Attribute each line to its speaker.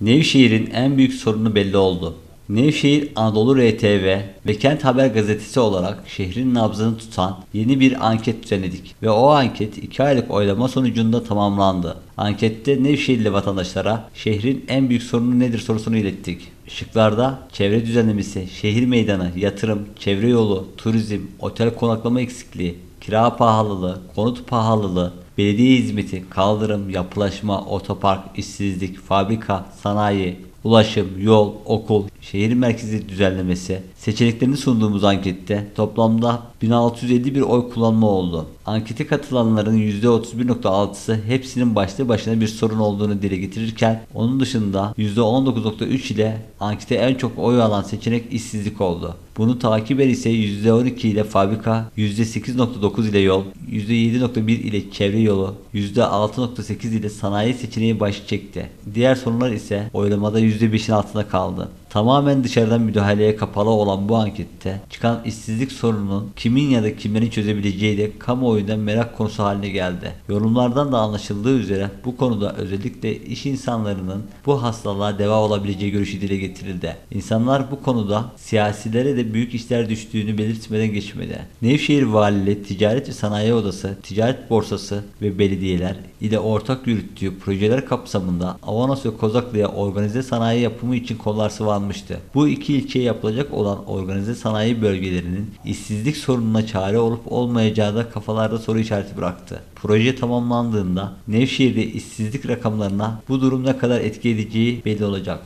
Speaker 1: Nevşehir'in en büyük sorunu belli oldu. Nevşehir Anadolu RTV ve Kent Haber Gazetesi olarak şehrin nabzını tutan yeni bir anket düzenledik ve o anket 2 aylık oylama sonucunda tamamlandı. Ankette Nevşehirli vatandaşlara şehrin en büyük sorunu nedir sorusunu ilettik. Şıklarda çevre düzenlemesi, şehir meydanı, yatırım, çevre yolu, turizm, otel konaklama eksikliği, kira pahalılığı, konut pahalılığı, belediye hizmeti, kaldırım, yapılaşma, otopark, işsizlik, fabrika, sanayi, ulaşım, yol, okul, şehir merkezi düzenlemesi seçeneklerini sunduğumuz ankette toplamda 1651 oy kullanma oldu. Ankete katılanların %31.6'sı hepsinin başlı başına bir sorun olduğunu dile getirirken onun dışında %19.3 ile ankete en çok oy alan seçenek işsizlik oldu. Bunu takiben ise %12 ile fabrika, %8.9 ile yol, %7.1 ile çevre yolu, %6.8 ile sanayi seçeneği baş çekti. Diğer sorunlar ise oylamada %5'in altında kaldı. Tamamen dışarıdan müdahaleye kapalı olan bu ankette çıkan işsizlik sorununun kimin ya da kimlerin çözebileceği de kamuoyunda merak konusu haline geldi. Yorumlardan da anlaşıldığı üzere bu konuda özellikle iş insanlarının bu hastalığa deva olabileceği görüşü dile getirildi. İnsanlar bu konuda siyasilere de büyük işler düştüğünü belirtmeden geçmedi. Nevşehir Valiliği Ticaret ve Sanayi Odası, Ticaret Borsası ve belediyeler ile ortak yürüttüğü projeler kapsamında Avanos ve Kozaklı'ya organize sanayi yapımı için kollar sıvanmıştı. Bu iki ilçeye yapılacak olan organize sanayi bölgelerinin işsizlik sorununa çare olup olmayacağı da kafalarda soru işareti bıraktı. Proje tamamlandığında Nevşehir'de işsizlik rakamlarına bu durum ne kadar etki edeceği belli olacak.